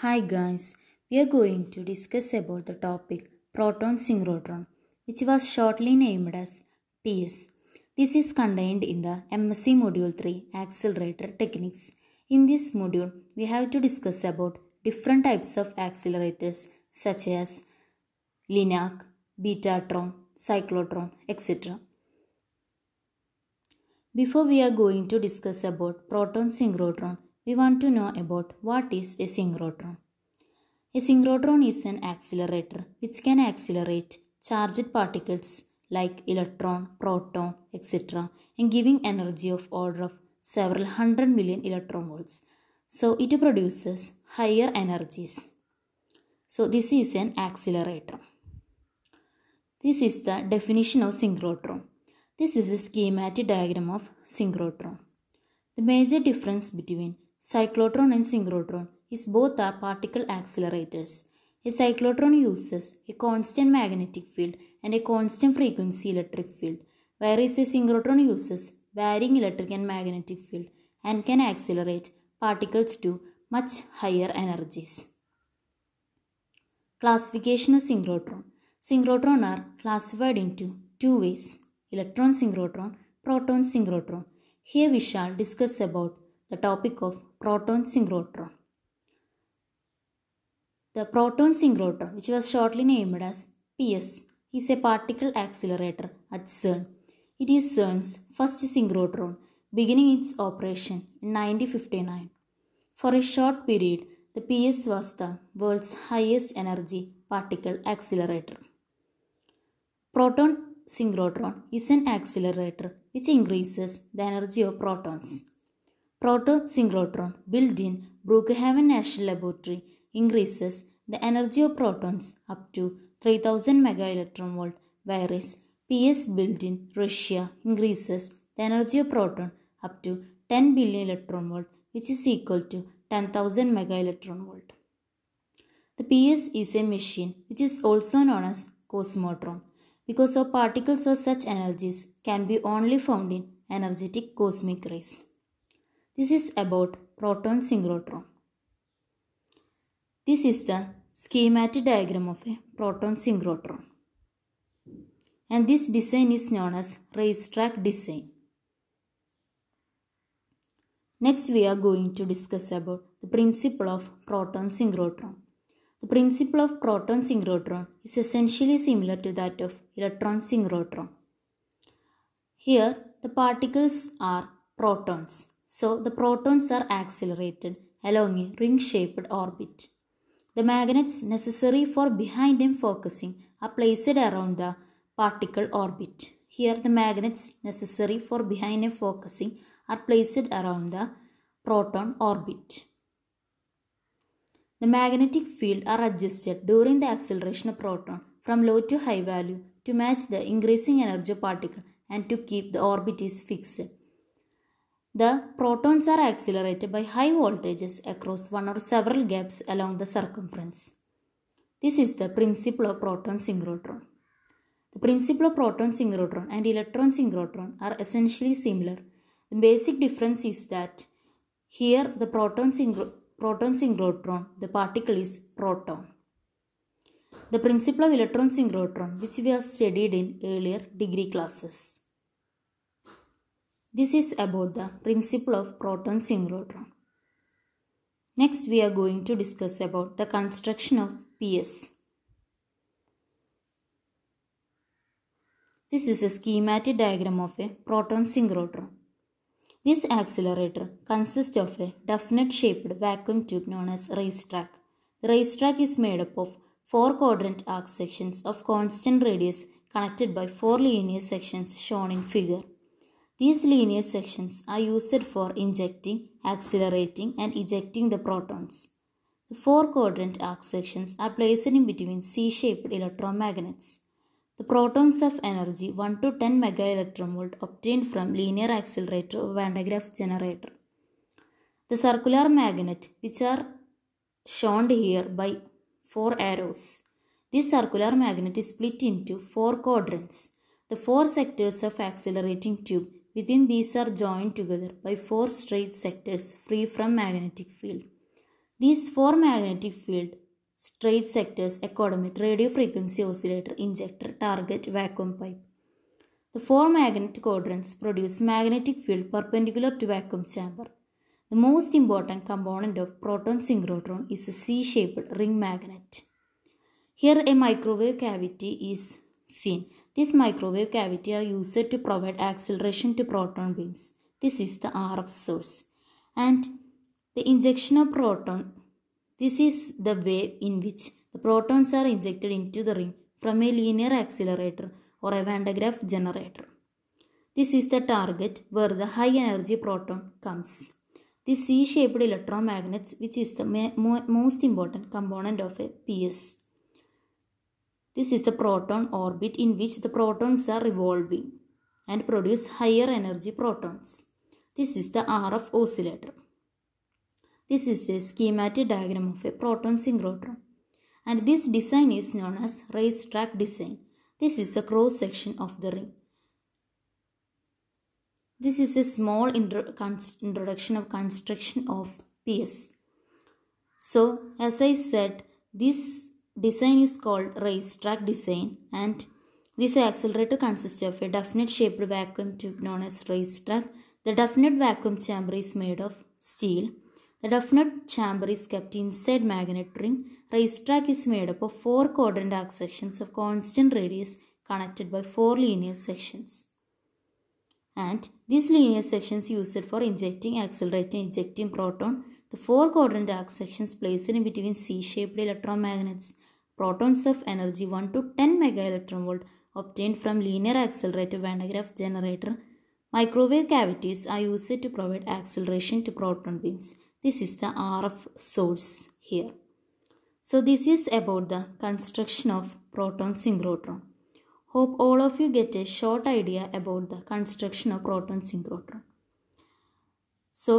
Hi guys, we are going to discuss about the topic proton synchrotron, which was shortly named as PS. This is contained in the MSc Module 3 Accelerator Techniques. In this module, we have to discuss about different types of accelerators such as LINAC, Betatron, Cyclotron, etc. Before we are going to discuss about proton synchrotron, we want to know about what is a synchrotron. A synchrotron is an accelerator which can accelerate charged particles like electron, proton, etc. and giving energy of order of several hundred million electron volts. So it produces higher energies. So this is an accelerator. This is the definition of synchrotron. This is a schematic diagram of synchrotron. The major difference between cyclotron and synchrotron is both are particle accelerators. A cyclotron uses a constant magnetic field and a constant frequency electric field, whereas a synchrotron uses varying electric and magnetic field and can accelerate particles to much higher energies. Classification of synchrotron. Synchrotron are classified into two ways electron synchrotron, proton synchrotron. Here we shall discuss about the topic of proton synchrotron. The proton synchrotron, which was shortly named as PS, is a particle accelerator at CERN. It is CERN's first synchrotron, beginning its operation in 1959. For a short period, the PS was the world's highest energy particle accelerator. Proton synchrotron is an accelerator which increases the energy of protons. Proton synchrotron built in Brookhaven National Laboratory increases the energy of protons up to 3000 megaelectron volt whereas PS built in Russia increases the energy of proton up to 10 billion electron volt which is equal to 10,000 megaelectron volt. The PS is a machine which is also known as cosmotron because of particles of such energies can be only found in energetic cosmic rays. This is about proton synchrotron. This is the schematic diagram of a proton synchrotron. And this design is known as racetrack design. Next we are going to discuss about the principle of proton synchrotron. The principle of proton synchrotron is essentially similar to that of electron synchrotron. Here the particles are protons. So the protons are accelerated along a ring-shaped orbit. The magnets necessary for behind and focusing are placed around the particle orbit. Here the magnets necessary for behind and focusing are placed around the proton orbit. The magnetic field are adjusted during the acceleration of proton from low to high value to match the increasing energy of particle and to keep the orbit is fixed. The protons are accelerated by high voltages across one or several gaps along the circumference. This is the principle of proton synchrotron. The principle of proton synchrotron and electron synchrotron are essentially similar. The basic difference is that here the proton, synchro- proton synchrotron, the particle is proton. The principle of electron synchrotron, which we have studied in earlier degree classes. This is about the principle of proton synchrotron. Next, we are going to discuss about the construction of PS. This is a schematic diagram of a proton synchrotron. This accelerator consists of a definite shaped vacuum tube known as racetrack. The racetrack is made up of four quadrant arc sections of constant radius connected by four linear sections shown in figure. These linear sections are used for injecting, accelerating, and ejecting the protons. The four quadrant arc sections are placed in between C shaped electromagnets. The protons of energy 1 to 10 megaelectron volt obtained from linear accelerator of Van de Graaff generator. The circular magnet, which are shown here by four arrows. This circular magnet is split into four quadrants. The four sectors of accelerating tube within these are joined together by four straight sectors free from magnetic field. These four magnetic field straight sectors with radio frequency oscillator, injector, target, vacuum pipe. The four magnetic quadrants produce magnetic field perpendicular to vacuum chamber. The most important component of proton synchrotron is a C-shaped ring magnet. Here a microwave cavity is seen. This microwave cavity are used to provide acceleration to proton beams. This is the RF source. And the injection of proton. This is the way in which the protons are injected into the ring from a linear accelerator or a Van de Graaff generator. This is the target where the high energy proton comes. The C-shaped electromagnets which is the most important component of a PS. This is the proton orbit in which the protons are revolving and produce higher energy protons. This is the RF oscillator. This is a schematic diagram of a proton synchrotron. And this design is known as racetrack design. This is the cross section of the ring. This is a small introduction of construction of PS. So, as I said, this design is called racetrack design and this accelerator consists of a definite shaped vacuum tube known as racetrack. The definite vacuum chamber is made of steel. The definite chamber is kept inside magnet ring. Racetrack is made up of four quadrant arc sections of constant radius connected by four linear sections. And these linear sections used for injecting, accelerating, ejecting proton. The four quadrant arc sections placed in between C-shaped electromagnets protons of energy 1 to 10 megaelectron volt obtained from linear accelerator Van de Graaff generator. Microwave cavities are used to provide acceleration to proton beams. This is the RF source here. So this is about the construction of proton synchrotron. Hope all of you get a short idea about the construction of proton synchrotron. So